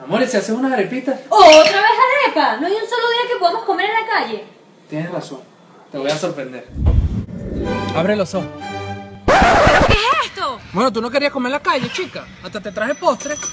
Amores, ¿se hacen unas arepitas? ¡Otra vez arepa! No hay un solo día que podamos comer en la calle. Tienes razón. Te voy a sorprender. Abre los ojos. Qué es esto? Bueno, tú no querías comer en la calle, chica. Hasta te traje postre.